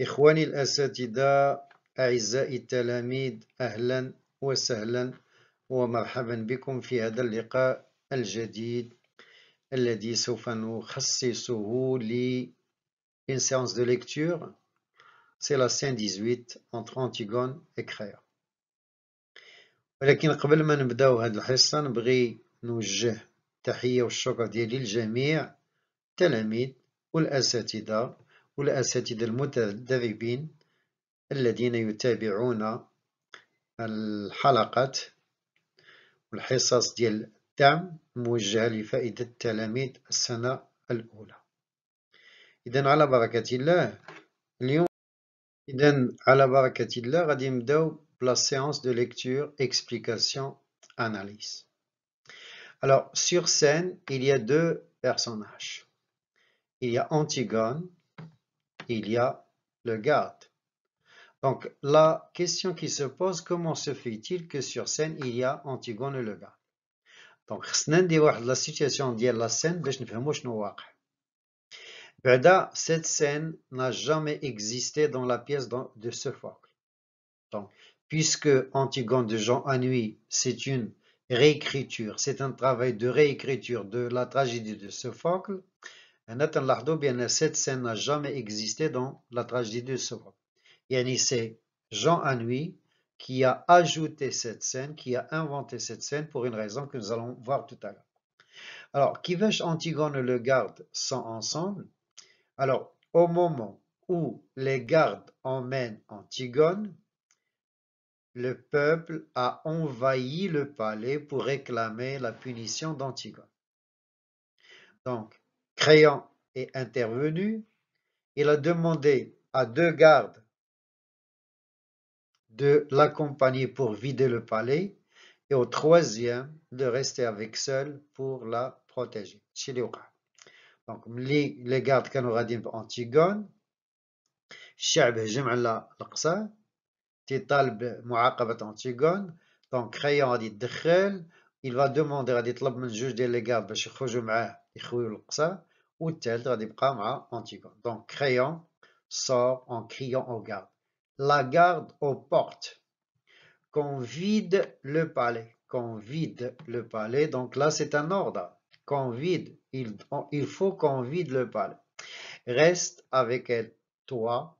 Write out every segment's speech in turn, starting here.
إخواني الأساتذة أعزائي التلاميذ أهلا وسهلا ومرحبا بكم في هذا اللقاء الجديد الذي سوف نخصصه ل une séance de lecture. C'est la scène 18 entre Antigone et Créa. ولكن قبل ما نبداو هذه الحصة نبغي نوجه تحية والشكر ديالي للجميع التلاميذ والأساتذة والأساتذة المتدربين الذين يتابعون الحلقات والحصص ديال الدعم موجهة لفائدة التلاميذ السنة الأولى إذا على بركة الله اليوم إذا على بركة الله غادي نبداو بلا séance de lecture, explication, analyse. Alors, sur scène, il y a deux personnages. Il y a Antigone, il y a le garde. Donc, la question qui se pose, comment se fait-il que sur scène, il y a Antigone et le garde? Donc, la situation de la scène, cette scène n'a jamais existé dans la pièce de Sophocle. Donc, puisque Antigone de Jean Anouilh, c'est une réécriture, c'est un travail de réécriture de la tragédie de Sophocle, cette scène n'a jamais existé dans la tragédie de Sophocle. c'est Jean Anouilh qui a ajouté cette scène, qui a inventé cette scène pour une raison que nous allons voir tout à l'heure. Alors, Kivesh, Antigone et le garde sont ensemble. Alors, au moment où les gardes emmènent Antigone, le peuple a envahi le palais pour réclamer la punition d'Antigone. Donc, Créant est intervenu, il a demandé à deux gardes de l'accompagner pour vider le palais et au troisième de rester avec seul pour la protéger. Donc, les gardes كانوا غاديين بأنتيغون الشعب هجم على القصر تيطالب معاقبة أنتيغون دونك خيون غادي يتدخل il va demander غادي يطلب من جوج ديال لي غارد باش يخرجوا معاه يخويو القصر والثالث غادي يبقى مع أنتيغون دونك كريون sort en criant aux gardes la garde aux portes qu'on vide le palais qu'on vide le palais donc là c'est un ordre qu'on vide il, il faut qu'on vide le palais reste avec elle toi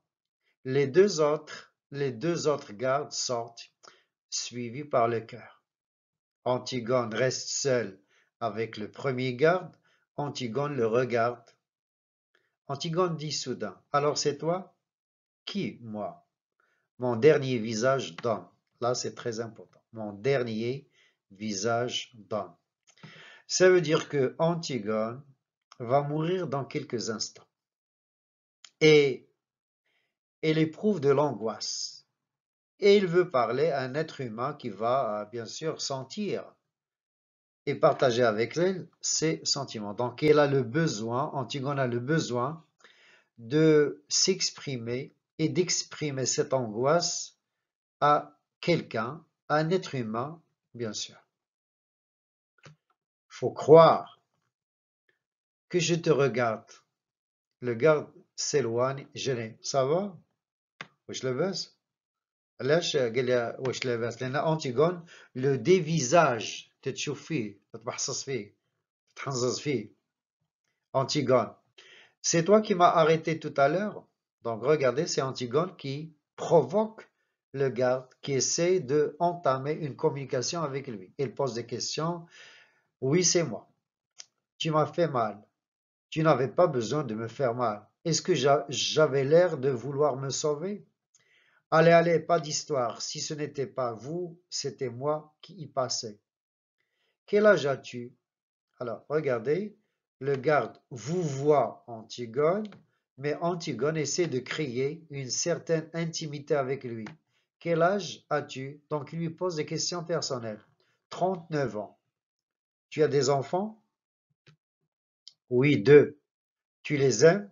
les deux autres les deux autres gardes sortent, suivis par le cœur. Antigone reste seul avec le premier garde. Antigone le regarde. Antigone dit soudain, Alors c'est toi Qui Moi? Mon dernier visage donne. Là, c'est très important. Mon dernier visage donne. Ça veut dire que Antigone va mourir dans quelques instants. Et elle éprouve de l'angoisse. Et il veut parler à un être humain qui va euh, bien sûr sentir et partager avec elle ses sentiments. Donc elle a le besoin, Antigone a le besoin de s'exprimer et d'exprimer cette angoisse à quelqu'un, à un être humain, bien sûr. Il Faut croire que je te regarde. Le garde s'éloigne, je l'ai. Ça va? Je le baisse? علاش قال لها واش لاباس لان اونتيغون لو ديفيزاج تتشوف فيه تتبحصص فيه تتحنزز فيه Antigone. C'est toi qui m'as arrêté tout à l'heure. Donc regardez, c'est Antigone qui provoque le garde, qui essaie de entamer une communication avec lui. Il pose des questions. Oui, c'est moi. Tu m'as fait mal. Tu n'avais pas besoin de me faire mal. Est-ce que j'avais l'air de vouloir me sauver Allez, allez, pas d'histoire. Si ce n'était pas vous, c'était moi qui y passais. Quel âge as-tu? Alors, regardez, le garde vous voit Antigone, mais Antigone essaie de créer une certaine intimité avec lui. Quel âge as-tu? Donc, il lui pose des questions personnelles. 39 ans. Tu as des enfants? Oui, deux. Tu les aimes?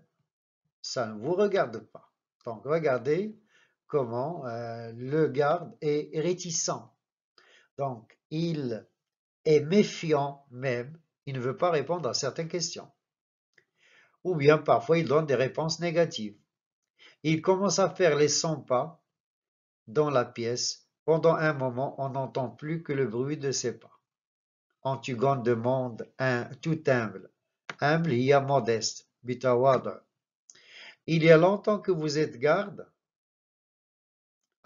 Ça ne vous regarde pas. Donc, regardez, comment euh, le garde est réticent. Donc, il est méfiant même, il ne veut pas répondre à certaines questions. Ou bien parfois il donne des réponses négatives. Il commence à faire les 100 pas dans la pièce. Pendant un moment, on n'entend plus que le bruit de ses pas. Antigone demande un tout humble. Humble, il y a modeste. Il y a longtemps que vous êtes garde?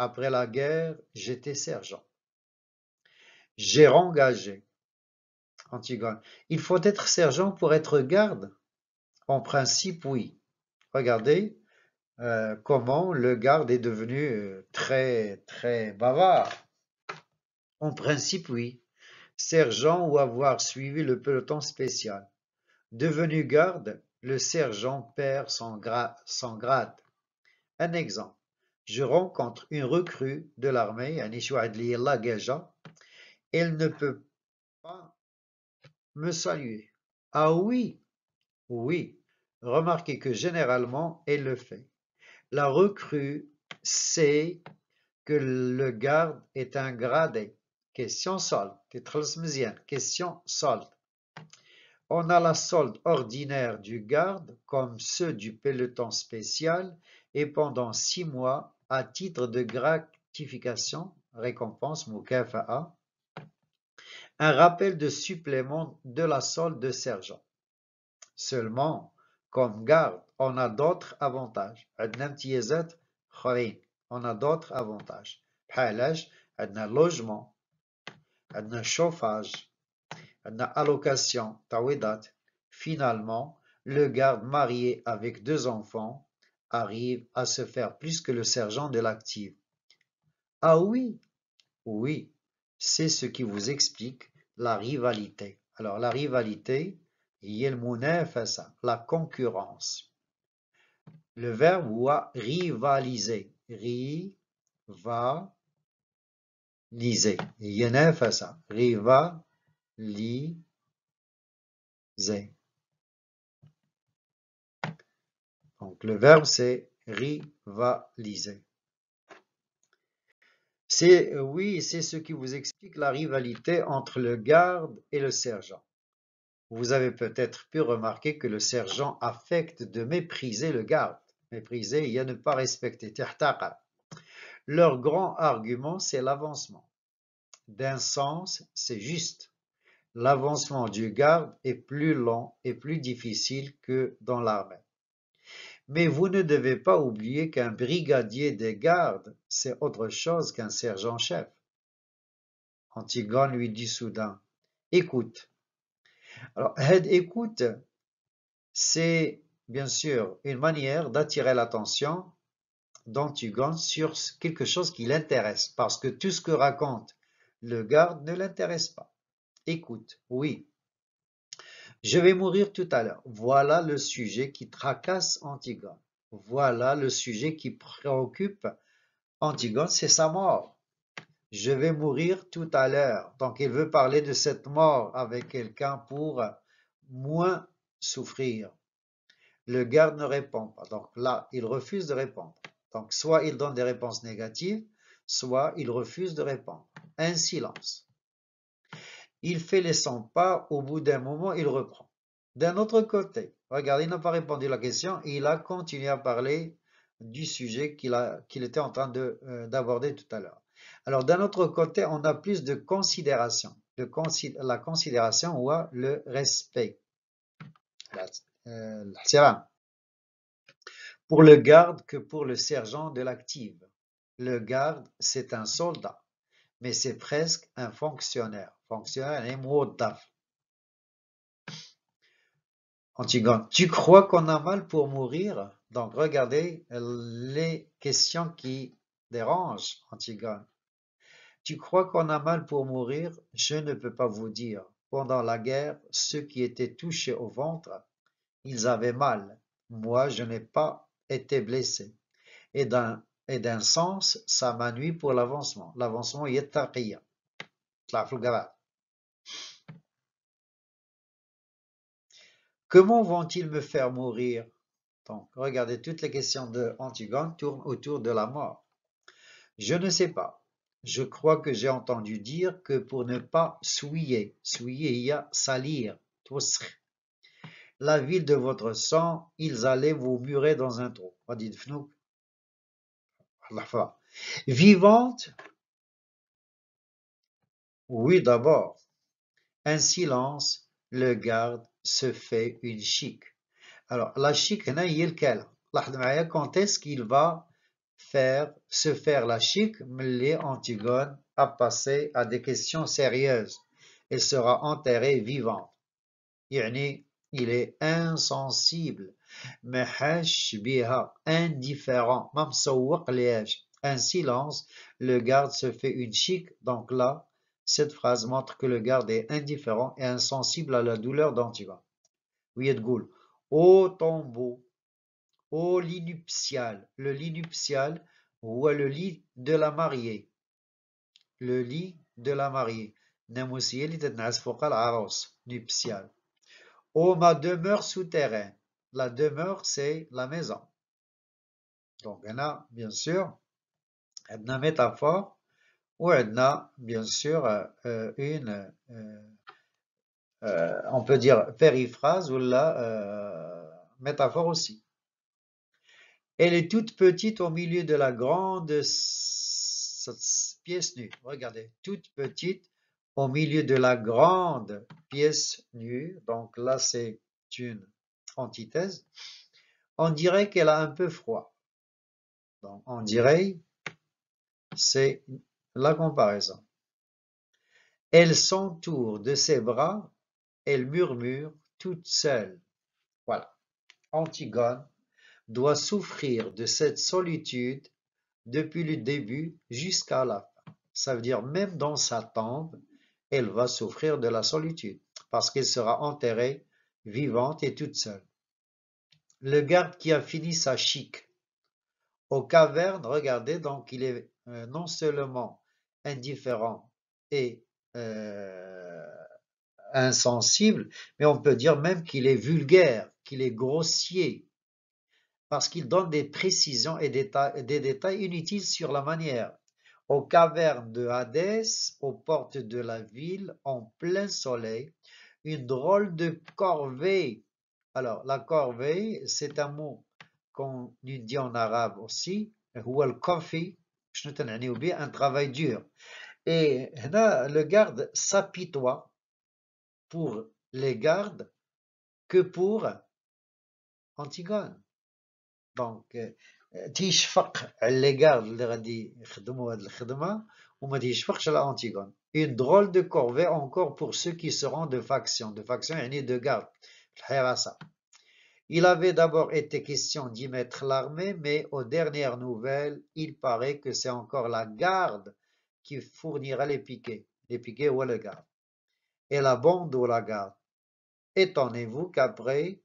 Après la guerre, j'étais sergent. J'ai engagé. Antigone. Il faut être sergent pour être garde? En principe, oui. Regardez euh, comment le garde est devenu euh, très, très bavard. En principe, oui. Sergent ou avoir suivi le peloton spécial. Devenu garde, le sergent perd son, son grade. Un exemple. Je rencontre une recrue de l'armée, Elle ne peut pas me saluer. Ah oui, oui. Remarquez que généralement, elle le fait. La recrue sait que le garde est un gradé. Question solde. Question solde. On a la solde ordinaire du garde comme ceux du peloton spécial et pendant six mois, à titre de gratification, récompense un rappel de supplément de la solde de sergent. Seulement, comme garde, on a d'autres avantages. On a d'autres avantages. un logement, un chauffage, une allocation, Finalement, le garde marié avec deux enfants arrive à se faire plus que le sergent de l'active. Ah oui, oui, c'est ce qui vous explique la rivalité. Alors la rivalité, la concurrence. Le verbe wa rivaliser. Rivaliser. Rivaliser. Donc le verbe c'est rivaliser. C'est oui, c'est ce qui vous explique la rivalité entre le garde et le sergent. Vous avez peut-être pu remarquer que le sergent affecte de mépriser le garde. Mépriser, il y a ne pas respecter. Leur grand argument, c'est l'avancement. D'un sens, c'est juste. L'avancement du garde est plus lent et plus difficile que dans l'armée. Mais vous ne devez pas oublier qu'un brigadier des gardes, c'est autre chose qu'un sergent-chef. Antigone lui dit soudain, écoute. Alors, écoute, c'est bien sûr une manière d'attirer l'attention d'Antigone sur quelque chose qui l'intéresse, parce que tout ce que raconte le garde ne l'intéresse pas. Écoute, oui, je vais mourir tout à l'heure. Voilà le sujet qui tracasse Antigone. Voilà le sujet qui préoccupe Antigone, c'est sa mort. Je vais mourir tout à l'heure. Donc il veut parler de cette mort avec quelqu'un pour moins souffrir. Le garde ne répond pas. Donc là, il refuse de répondre. Donc soit il donne des réponses négatives, soit il refuse de répondre. Un silence. Il fait les 100 pas, au bout d'un moment, il reprend. D'un autre côté, regardez, il n'a pas répondu à la question, il a continué à parler du sujet qu'il était en train euh, d'aborder tout à l'heure. Alors, d'un autre côté, on a plus de considération, la considération ou le respect. Euh, pour le garde que pour le sergent de l'active. Le garde, c'est un soldat, mais c'est presque un fonctionnaire fonctionnaire Antigone, tu crois qu'on a mal pour mourir? Donc regardez les questions qui dérangent Antigone. Tu crois qu'on a mal pour mourir? Je ne peux pas vous dire. Pendant la guerre, ceux qui étaient touchés au ventre, ils avaient mal. Moi, je n'ai pas été blessé. Et d'un sens, ça m'a nuit pour l'avancement. L'avancement est taqiyya. Comment vont-ils me faire mourir? Donc, regardez, toutes les questions de Antigone tournent autour de la mort. Je ne sais pas. Je crois que j'ai entendu dire que pour ne pas souiller, souiller, il y a salir, la ville de votre sang, ils allaient vous murer dans un trou. Vivante Oui d'abord. Un silence, le garde se fait une chic. Alors, la chic, hein, quand est-ce qu'il va faire, se faire la chic, les Antigone a passé à des questions sérieuses et sera enterré vivant. Yani, il est insensible ما حاش بها indifférent ما مسوق لياش un silence le garde se fait une chic donc là cette phrase montre que le garde est indifférent et insensible à la douleur d'Antigone وهي تقول au tombeau au lit nuptial le lit nuptial ou le lit de la mariée le lit de la mariée ناموسية اللي تتنعس فوق العروس nuptial Oh, ma demeure souterraine. La demeure, c'est la maison. Donc, on a, bien sûr, une métaphore ou on a, bien sûr, euh, une, euh, euh, on peut dire périphrase ou la métaphore aussi. Elle est toute petite au milieu de la grande pièce nue. Regardez, toute petite au milieu de la grande pièce nue, donc là c'est une antithèse, on dirait qu'elle a un peu froid. Donc on dirait, c'est la comparaison. Elle s'entoure de ses bras, elle murmure toute seule. Voilà. Antigone doit souffrir de cette solitude depuis le début jusqu'à la fin. Ça veut dire même dans sa tombe, elle va souffrir de la solitude, parce qu'elle sera enterrée vivante et toute seule. Le garde qui a fini sa chic aux cavernes, regardez, donc il est euh, non seulement indifférent et euh, insensible, mais on peut dire même qu'il est vulgaire, qu'il est grossier, parce qu'il donne des précisions et des, des détails inutiles sur la manière aux cavernes de Hadès, aux portes de la ville, en plein soleil, une drôle de corvée. Alors, la corvée, c'est un mot qu'on dit en arabe aussi, un travail dur. Et là, le garde s'apitoie pour les gardes que pour Antigone. Donc, تيشفق على لي غارد اللي غادي يخدموا هاد الخدمه وما تيشفقش على انتيغون une drôle de corvée encore pour ceux qui seront de faction de faction يعني de garde الحراسه Il avait d'abord été question d'y mettre l'armée, mais aux dernières nouvelles, il paraît que c'est encore la garde qui fournira les piquets, les piquets ou le garde, et la bande ou la garde. Étonnez-vous qu'après,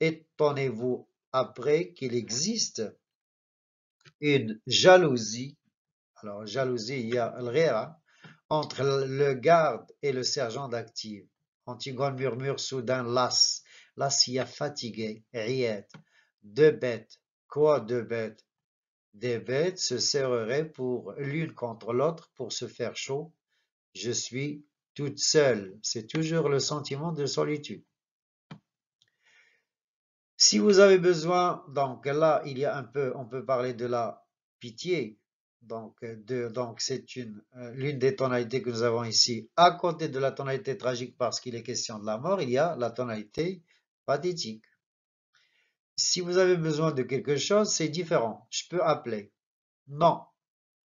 étonnez-vous après qu'il existe une jalousie, alors jalousie, il y a le entre le garde et le sergent d'active. Antigone murmure soudain las, las y a fatigué, riette. Deux bêtes, quoi deux bêtes? Des bêtes se serreraient pour l'une contre l'autre pour se faire chaud. Je suis toute seule. C'est toujours le sentiment de solitude. Si vous avez besoin, donc là, il y a un peu, on peut parler de la pitié. Donc, donc c'est euh, l'une des tonalités que nous avons ici. À côté de la tonalité tragique, parce qu'il est question de la mort, il y a la tonalité pathétique. Si vous avez besoin de quelque chose, c'est différent. Je peux appeler. Non.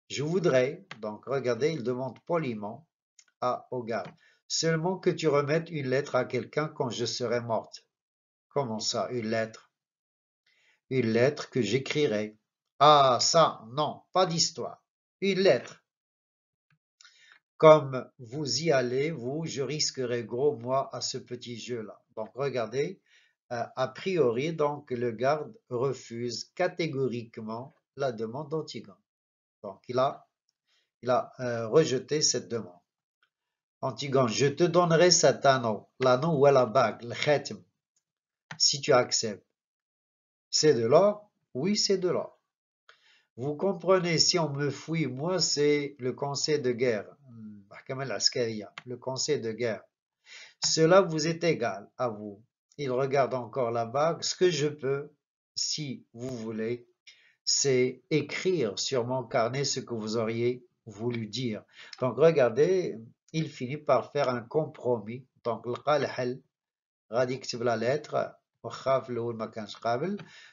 Je voudrais, donc regardez, il demande poliment à Hogarth, seulement que tu remettes une lettre à quelqu'un quand je serai morte. Comment ça, une lettre? Une lettre que j'écrirai. Ah, ça, non, pas d'histoire. Une lettre. Comme vous y allez, vous, je risquerai gros, moi, à ce petit jeu-là. Donc, regardez, euh, a priori, donc, le garde refuse catégoriquement la demande d'Antigone. Donc, il a, euh, rejeté cette demande. Antigone, je te donnerai cet anneau, l'anneau ou la bague, le si tu acceptes. C'est de l'or Oui, c'est de l'or. Vous comprenez, si on me fouille, moi, c'est le conseil de guerre, le conseil de guerre. Cela vous est égal à vous. Il regarde encore la bague. Ce que je peux, si vous voulez, c'est écrire sur mon carnet ce que vous auriez voulu dire. Donc regardez, il finit par faire un compromis. Donc la lettre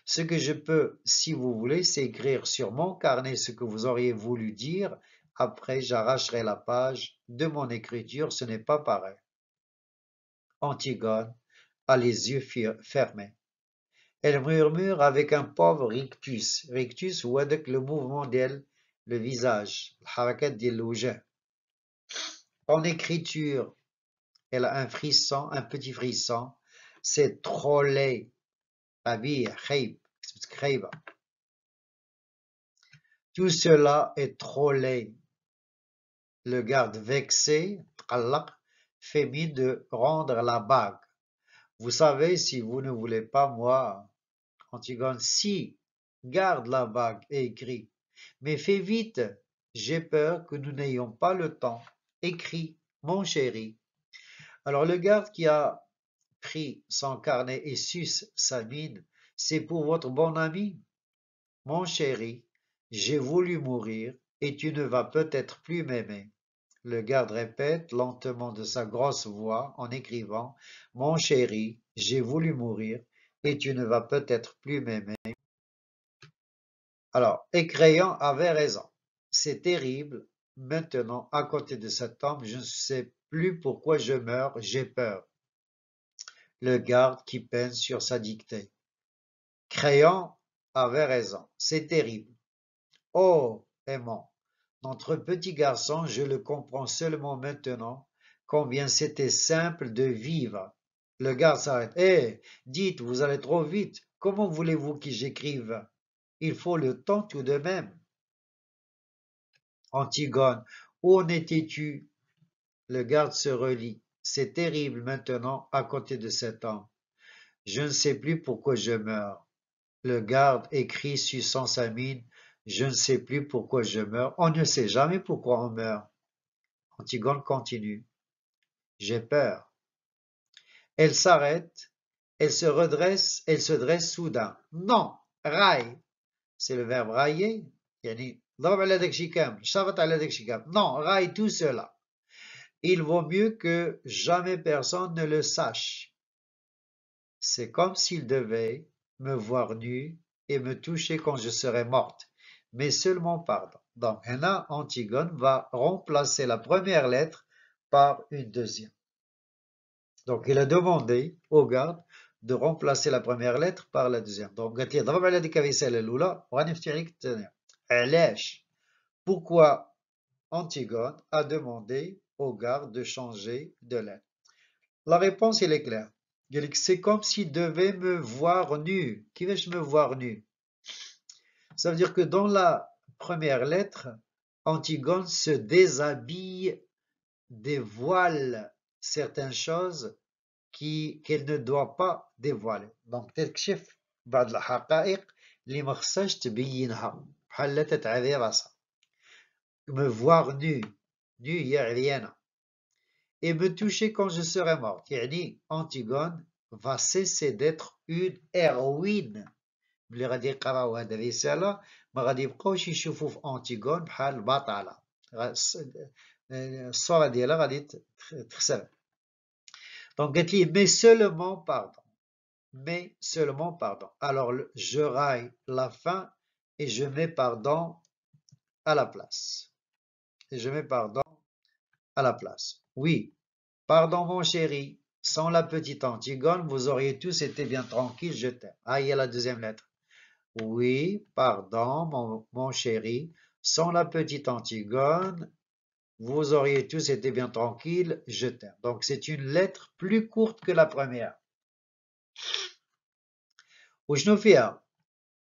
ce que je peux, si vous voulez, c'est écrire sur mon carnet ce que vous auriez voulu dire. Après, j'arracherai la page de mon écriture. Ce n'est pas pareil. Antigone a les yeux fermés. Elle murmure avec un pauvre rictus. Rictus ou avec le mouvement d'elle, le visage. En écriture, elle a un frisson, un petit frisson c'est trop laid. Tout cela est trop laid. Le garde vexé, fait mis de rendre la bague. Vous savez, si vous ne voulez pas, moi, Antigone, si, garde la bague écrit. Mais fais vite, j'ai peur que nous n'ayons pas le temps. Écris, mon chéri. Alors le garde qui a pris son carnet et suce sa mine, c'est pour votre bon ami. Mon chéri, j'ai voulu mourir et tu ne vas peut-être plus m'aimer. Le garde répète lentement de sa grosse voix en écrivant Mon chéri, j'ai voulu mourir et tu ne vas peut-être plus m'aimer. Alors, Écréant avait raison. C'est terrible. Maintenant, à côté de cet homme, je ne sais plus pourquoi je meurs, j'ai peur le garde qui peine sur sa dictée. Créant avait raison, c'est terrible. Oh, aimant, notre petit garçon, je le comprends seulement maintenant, combien c'était simple de vivre. Le garde s'arrête. Eh, dites, vous allez trop vite. Comment voulez-vous que j'écrive? Il faut le temps tout de même. Antigone, où en étais-tu? Le garde se relit. C'est terrible maintenant à côté de cet homme. Je ne sais plus pourquoi je meurs. Le garde écrit suçant sa mine. Je ne sais plus pourquoi je meurs. On ne sait jamais pourquoi on meurt. Antigone continue. J'ai peur. Elle s'arrête. Elle se redresse. Elle se dresse soudain. Non, raille. C'est le verbe railler. Non, raille tout cela. Il vaut mieux que jamais personne ne le sache. C'est comme s'il devait me voir nu et me toucher quand je serai morte, mais seulement pardon. Donc, Antigone va remplacer la première lettre par une deuxième. Donc, il a demandé au garde de remplacer la première lettre par la deuxième. Donc, pourquoi Antigone a demandé au garde de changer de lettre La réponse, est claire. C'est comme s'il devait me voir nu. Qui vais-je me voir nu Ça veut dire que dans la première lettre, Antigone se déshabille, dévoile certaines choses qu'elle ne doit pas dévoiler. Donc, تكشف بعض الحقائق اللي ما خصهاش تبينها بحال لا تتعذي راسها. Me voir nu, et me toucher quand je serai mort. dit Antigone va cesser d'être une héroïne. ملي غادي يقراو هاد الرسالة ما غادي يبقاوش يشوفوا في أنتيغون بحال بطلة الصورة ديالها غادي تخسر donc قالت لي mais seulement pardon mais seulement pardon alors je raille la fin et je mets pardon à la place et je mets pardon à la place. Oui, pardon mon chéri, sans la petite Antigone, vous auriez tous été bien tranquilles, je t'aime. Ah, il y a la deuxième lettre. Oui, pardon mon, mon chéri, sans la petite Antigone, vous auriez tous été bien tranquilles, je t'aime. Donc c'est une lettre plus courte que la première. Oujnoufia,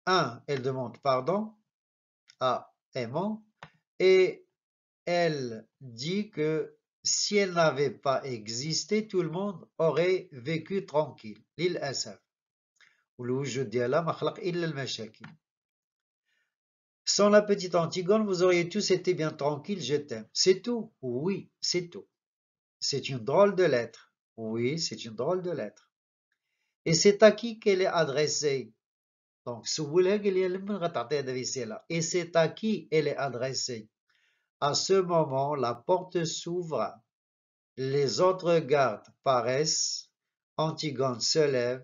un, elle demande pardon à aimant et elle dit que si elle n'avait pas existé, tout le monde aurait vécu tranquille. للأسف. والوجود ديالها ما خلق إلا المشاكل. Sans la petite Antigone, vous auriez tous été bien tranquilles, je t'aime. C'est tout Oui, c'est tout. C'est une drôle de lettre. Oui, c'est une drôle de lettre. Et c'est à qui qu'elle est adressée Donc, et c'est à qui elle est adressée. À ce moment, la porte s'ouvre, les autres gardes paraissent, Antigone se lève,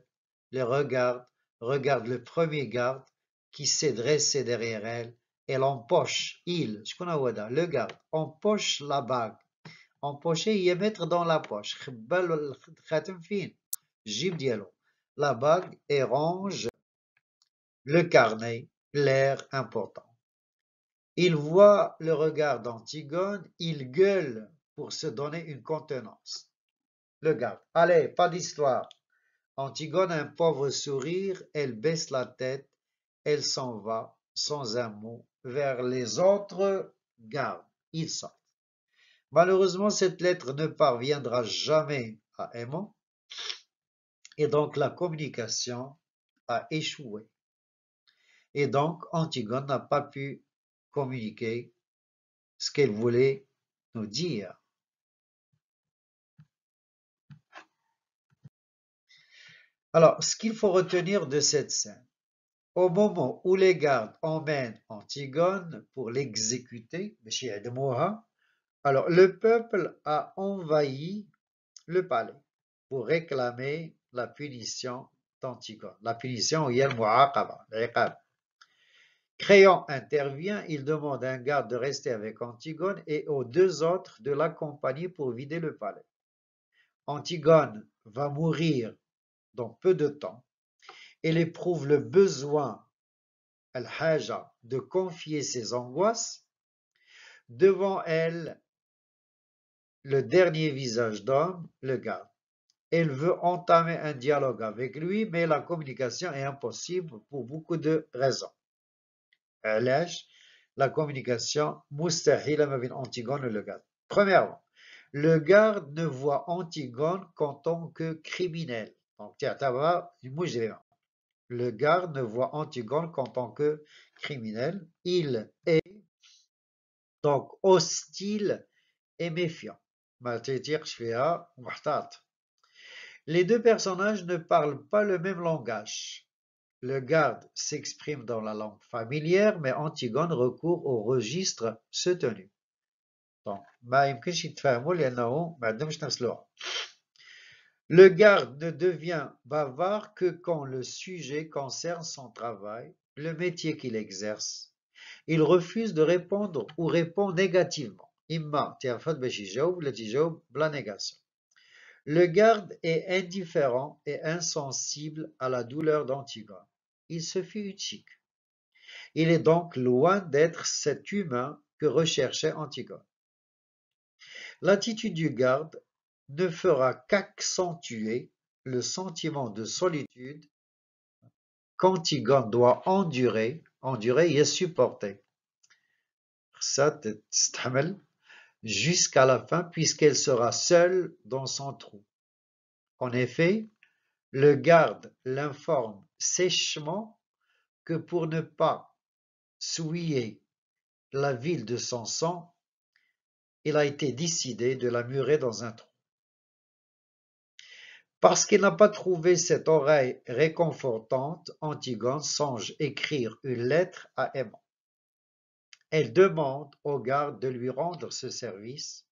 les regarde, regarde le premier garde qui s'est dressé derrière elle, elle empoche, il, le garde, empoche la bague, empocher y mettre dans la poche, la bague et range le carnet, l'air important. Il voit le regard d'Antigone, il gueule pour se donner une contenance. Le garde, allez, pas d'histoire. Antigone a un pauvre sourire, elle baisse la tête, elle s'en va sans un mot vers les autres gardes. Ils sortent. Malheureusement, cette lettre ne parviendra jamais à Aimant et donc la communication a échoué. Et donc, Antigone n'a pas pu communiquer ce qu'elle voulait nous dire. Alors, ce qu'il faut retenir de cette scène, au moment où les gardes emmènent Antigone pour l'exécuter, alors le peuple a envahi le palais pour réclamer la punition d'Antigone, la punition il y a le Créon intervient, il demande à un garde de rester avec Antigone et aux deux autres de l'accompagner pour vider le palais. Antigone va mourir dans peu de temps. Elle éprouve le besoin, al-haja, de confier ses angoisses. Devant elle, le dernier visage d'homme, le garde. Elle veut entamer un dialogue avec lui, mais la communication est impossible pour beaucoup de raisons. La communication مستحيلة ما Antigone et le garde. Premièrement, le garde ne voit Antigone qu'en tant que criminel. Donc, le garde ne voit Antigone qu'en tant que criminel. Il est donc hostile et méfiant. Les deux personnages ne parlent pas le même langage. Le garde s'exprime dans la langue familière, mais Antigone recourt au registre soutenu. Le garde ne devient bavard que quand le sujet concerne son travail, le métier qu'il exerce. Il refuse de répondre ou répond négativement. Le garde est indifférent et insensible à la douleur d'Antigone. Il se fit unique. Il est donc loin d'être cet humain que recherchait Antigone. L'attitude du garde ne fera qu'accentuer le sentiment de solitude qu'Antigone doit endurer, endurer et supporter jusqu'à la fin puisqu'elle sera seule dans son trou. En effet, le garde l'informe sèchement que pour ne pas souiller la ville de son sang, il a été décidé de la murer dans un trou. Parce qu'il n'a pas trouvé cette oreille réconfortante, Antigone songe écrire une lettre à Aimant. Elle demande au garde de lui rendre ce service.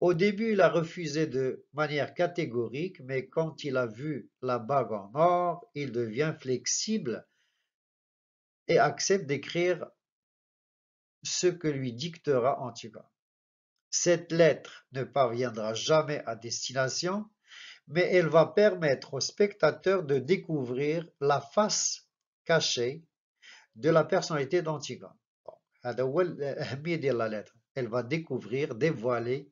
Au début, il a refusé de manière catégorique, mais quand il a vu la bague en or, il devient flexible et accepte d'écrire ce que lui dictera Antigone. Cette lettre ne parviendra jamais à destination, mais elle va permettre au spectateur de découvrir la face cachée de la personnalité d'Antigone. Elle va découvrir, dévoiler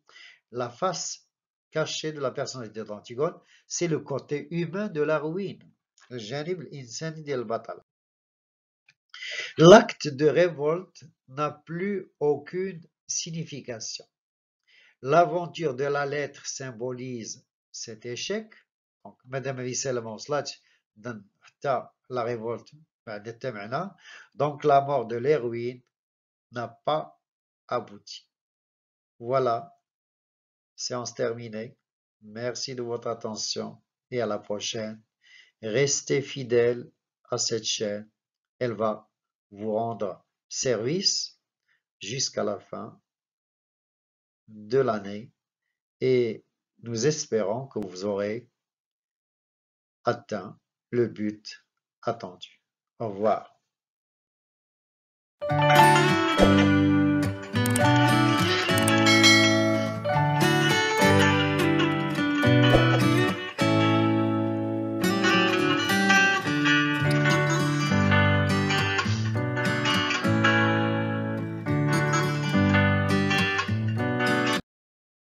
la face cachée de la personnalité d'Antigone. C'est le côté humain de la ruine. L'acte de révolte n'a plus aucune signification. L'aventure de la lettre symbolise cet échec. Donc, Madame la révolte donc la mort de l'héroïne n'a pas abouti. Voilà, séance terminée. Merci de votre attention et à la prochaine. Restez fidèles à cette chaîne, elle va vous rendre service jusqu'à la fin de l'année et nous espérons que vous aurez atteint le but attendu. Au revoir.